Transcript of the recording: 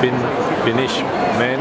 fin Finnish men